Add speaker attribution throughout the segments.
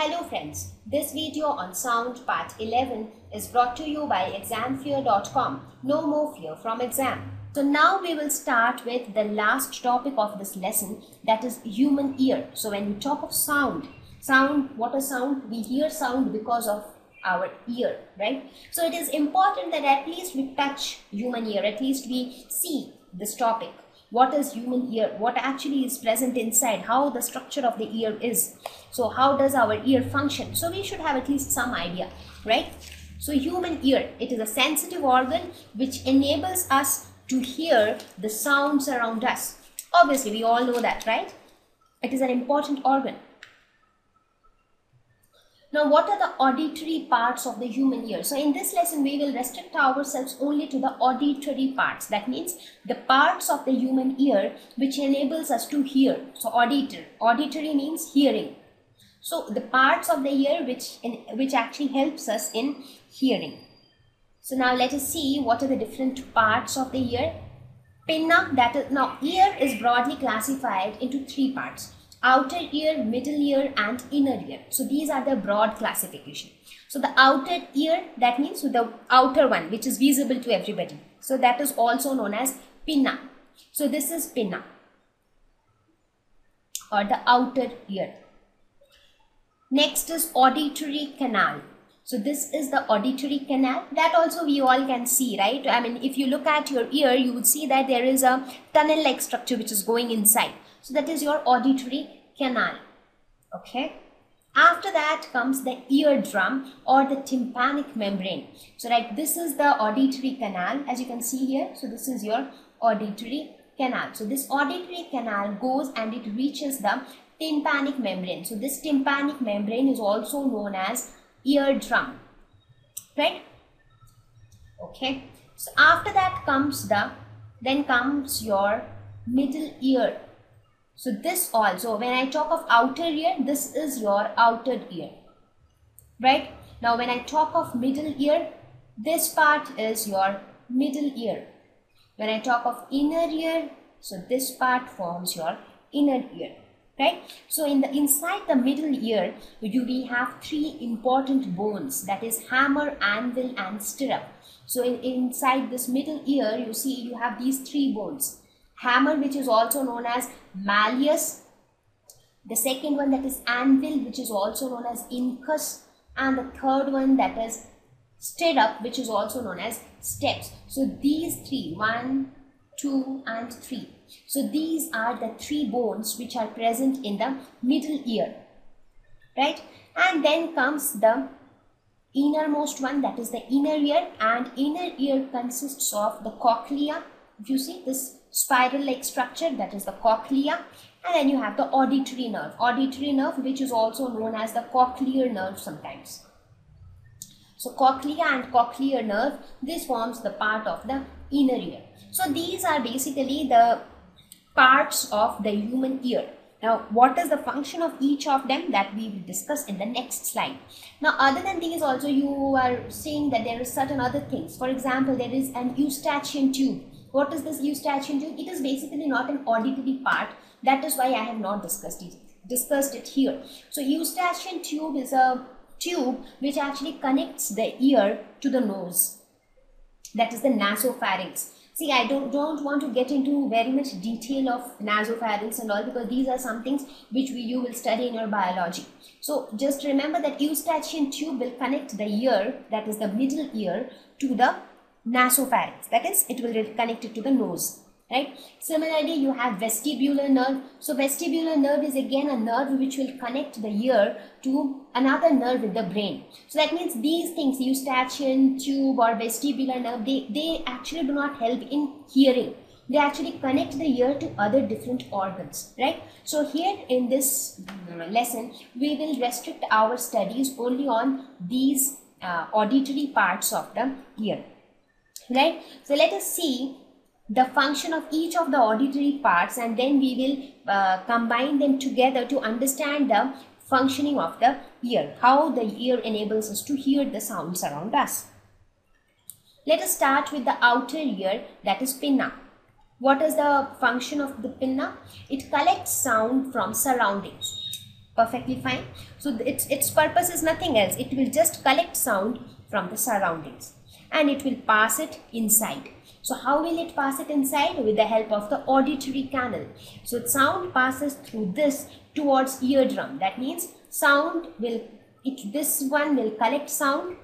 Speaker 1: Hello friends, this video on sound part 11 is brought to you by examfear.com. No more fear from exam. So now we will start with the last topic of this lesson that is human ear. So when we talk of sound, sound, what is sound? We hear sound because of our ear, right? So it is important that at least we touch human ear, at least we see this topic what is human ear what actually is present inside how the structure of the ear is. So how does our ear function? So we should have at least some idea right? So human ear it is a sensitive organ which enables us to hear the sounds around us. Obviously we all know that right? It is an important organ now, what are the auditory parts of the human ear? So, in this lesson, we will restrict ourselves only to the auditory parts. That means the parts of the human ear which enables us to hear. So, auditor, auditory means hearing. So, the parts of the ear which, in, which actually helps us in hearing. So, now let us see what are the different parts of the ear. Pinna, that is, now ear is broadly classified into three parts outer ear, middle ear and inner ear. So these are the broad classification. So the outer ear that means the outer one which is visible to everybody. So that is also known as pinna. So this is pinna or the outer ear. Next is auditory canal. So this is the auditory canal that also we all can see, right? I mean, if you look at your ear, you would see that there is a tunnel-like structure which is going inside. So that is your auditory canal. Okay. After that comes the eardrum or the tympanic membrane. So right, this is the auditory canal as you can see here. So this is your auditory canal. So this auditory canal goes and it reaches the tympanic membrane. So this tympanic membrane is also known as eardrum. Right? Okay. So after that comes the, then comes your middle ear so this also, when I talk of outer ear, this is your outer ear, right? Now when I talk of middle ear, this part is your middle ear. When I talk of inner ear, so this part forms your inner ear, right? So in the inside the middle ear, you we have three important bones that is hammer, anvil and stirrup. So in, inside this middle ear, you see you have these three bones hammer which is also known as malleus. The second one that is anvil which is also known as incus. And the third one that is stirrup which is also known as stapes. So these three one two and three. So these are the three bones which are present in the middle ear. Right? And then comes the innermost one that is the inner ear. And inner ear consists of the cochlea if you see this spiral like structure that is the cochlea and then you have the auditory nerve. Auditory nerve which is also known as the cochlear nerve sometimes. So cochlea and cochlear nerve this forms the part of the inner ear. So these are basically the parts of the human ear. Now, what is the function of each of them that we will discuss in the next slide. Now, other than these also you are seeing that there are certain other things. For example, there is an eustachian tube what is this eustachian tube? It is basically not an auditory part. That is why I have not discussed it, discussed it here. So eustachian tube is a tube which actually connects the ear to the nose. That is the nasopharynx. See, I don't, don't want to get into very much detail of nasopharynx and all because these are some things which we, you will study in your biology. So just remember that eustachian tube will connect the ear, that is the middle ear, to the nasopharynx. That is it will connect it to the nose right? Similarly you have vestibular nerve. So vestibular nerve is again a nerve which will connect the ear to another nerve in the brain. So that means these things eustachian tube or vestibular nerve they they actually do not help in hearing. They actually connect the ear to other different organs right? So here in this lesson we will restrict our studies only on these uh, auditory parts of the ear right? So let us see the function of each of the auditory parts and then we will uh, combine them together to understand the functioning of the ear how the ear enables us to hear the sounds around us. Let us start with the outer ear that is pinna. What is the function of the pinna? It collects sound from surroundings. Perfectly fine. So its its purpose is nothing else. It will just collect sound from the surroundings and it will pass it inside. So how will it pass it inside? With the help of the auditory canal. So sound passes through this towards eardrum. That means sound will it this one will collect sound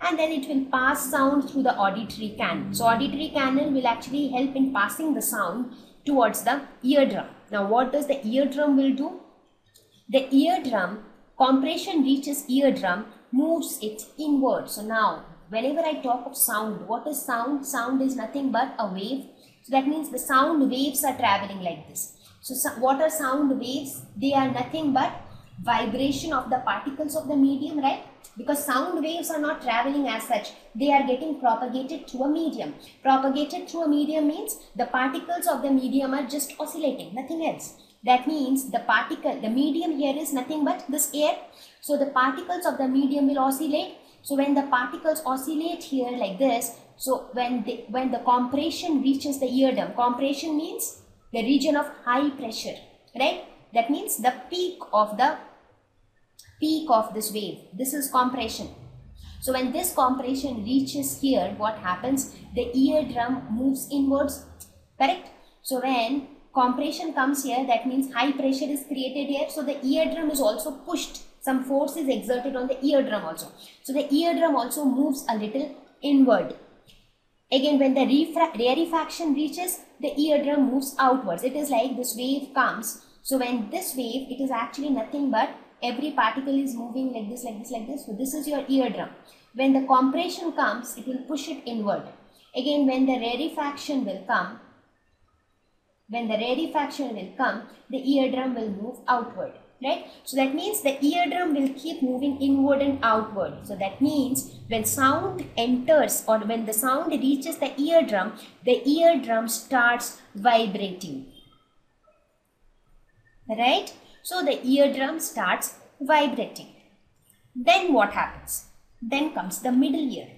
Speaker 1: and then it will pass sound through the auditory canal. So auditory canal will actually help in passing the sound towards the eardrum. Now what does the eardrum will do? The eardrum compression reaches eardrum moves it inward. So now whenever I talk of sound, what is sound? Sound is nothing but a wave. So that means the sound waves are traveling like this. So, so what are sound waves? They are nothing but vibration of the particles of the medium, right? Because sound waves are not traveling as such. They are getting propagated through a medium. Propagated through a medium means the particles of the medium are just oscillating, nothing else. That means the particle, the medium here is nothing but this air. So the particles of the medium will oscillate so when the particles oscillate here like this, so when the, when the compression reaches the eardrum, compression means the region of high pressure, right? That means the peak of the peak of this wave. This is compression. So when this compression reaches here, what happens? The eardrum moves inwards, correct? So when compression comes here, that means high pressure is created here. So the eardrum is also pushed some force is exerted on the eardrum also. So the eardrum also moves a little inward. Again, when the rarefaction reaches, the eardrum moves outwards. It is like this wave comes. So when this wave, it is actually nothing but every particle is moving like this, like this, like this. So this is your eardrum. When the compression comes, it will push it inward. Again, when the rarefaction will come, when the rarefaction will come, the eardrum will move outward right? So that means the eardrum will keep moving inward and outward. So that means when sound enters or when the sound reaches the eardrum, the eardrum starts vibrating. Right? So the eardrum starts vibrating. Then what happens? Then comes the middle ear.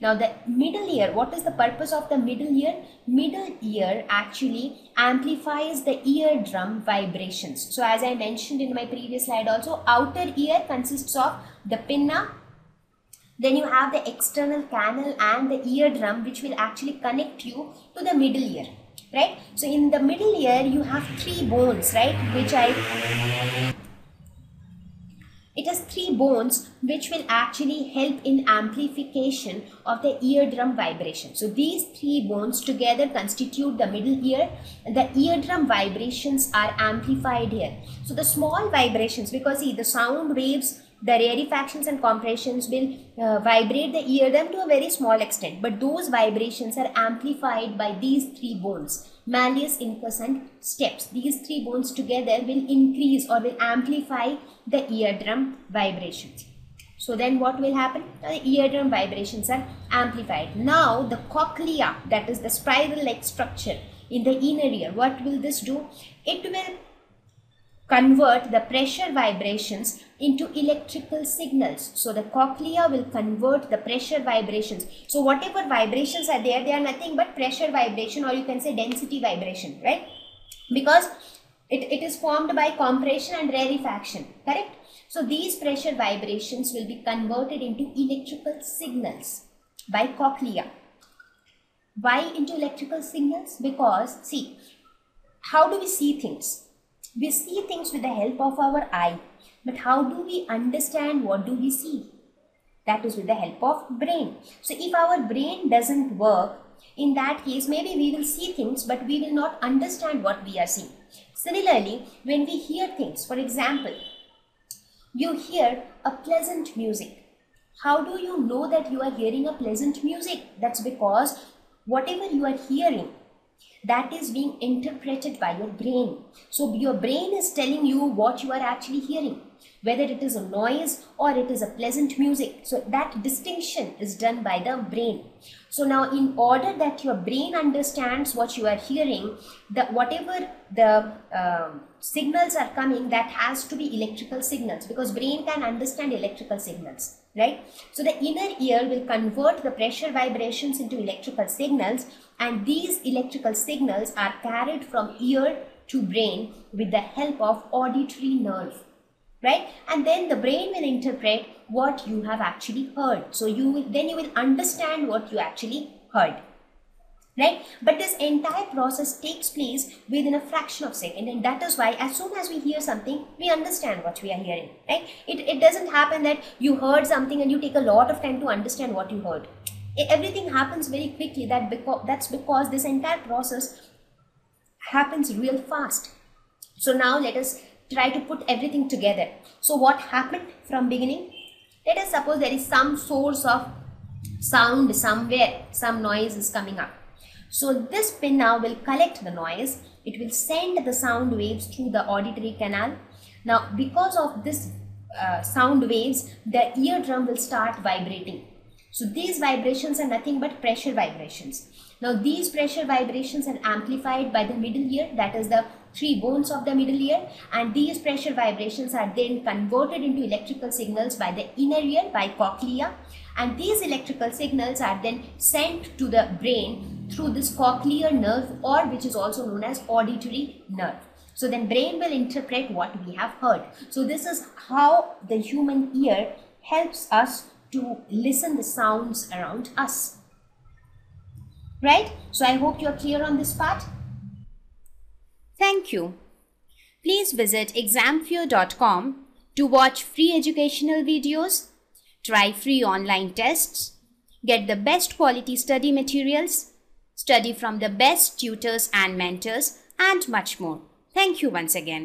Speaker 1: Now the middle ear, what is the purpose of the middle ear? Middle ear actually amplifies the eardrum vibrations. So as I mentioned in my previous slide also, outer ear consists of the pinna, then you have the external canal and the eardrum which will actually connect you to the middle ear right so in the middle ear you have three bones right which i it has three bones which will actually help in amplification of the eardrum vibration. So these three bones together constitute the middle ear. And the eardrum vibrations are amplified here. So the small vibrations because see the sound waves the rarefactions and compressions will uh, vibrate the eardrum to a very small extent but those vibrations are amplified by these three bones malleus, incus and stapes. These three bones together will increase or will amplify the eardrum vibrations. So then what will happen? The eardrum vibrations are amplified. Now the cochlea that is the spiral like structure in the inner ear what will this do? It will convert the pressure vibrations into electrical signals. So the cochlea will convert the pressure vibrations. So whatever vibrations are there, they are nothing but pressure vibration or you can say density vibration, right? Because it, it is formed by compression and rarefaction, correct? So these pressure vibrations will be converted into electrical signals by cochlea. Why into electrical signals? Because see, how do we see things? We see things with the help of our eye. But how do we understand what do we see? That is with the help of brain. So if our brain doesn't work, in that case, maybe we will see things, but we will not understand what we are seeing. Similarly, when we hear things, for example, you hear a pleasant music. How do you know that you are hearing a pleasant music? That's because whatever you are hearing that is being interpreted by your brain. So your brain is telling you what you are actually hearing, whether it is a noise or it is a pleasant music. So that distinction is done by the brain. So now in order that your brain understands what you are hearing, the whatever the uh, signals are coming, that has to be electrical signals because brain can understand electrical signals right? So the inner ear will convert the pressure vibrations into electrical signals and these electrical signals are carried from ear to brain with the help of auditory nerve. right and then the brain will interpret what you have actually heard so you will then you will understand what you actually heard right? But this entire process takes place within a fraction of a second and that is why as soon as we hear something we understand what we are hearing right? It, it doesn't happen that you heard something and you take a lot of time to understand what you heard. Everything happens very quickly that because that's because this entire process happens real fast. So now let us try to put everything together. So what happened from beginning? Let us suppose there is some source of sound somewhere some noise is coming up so this pinna will collect the noise. It will send the sound waves through the auditory canal. Now because of this uh, sound waves, the eardrum will start vibrating. So these vibrations are nothing but pressure vibrations. Now these pressure vibrations are amplified by the middle ear that is the three bones of the middle ear and these pressure vibrations are then converted into electrical signals by the inner ear by cochlea and these electrical signals are then sent to the brain through this cochlear nerve or which is also known as auditory nerve. So then brain will interpret what we have heard. So this is how the human ear helps us to listen the sounds around us. Right? So I hope you are clear on this part.
Speaker 2: Thank you. Please visit examfear.com to watch free educational videos, try free online tests, get the best quality study materials, study from the best tutors and mentors, and much more. Thank you once again.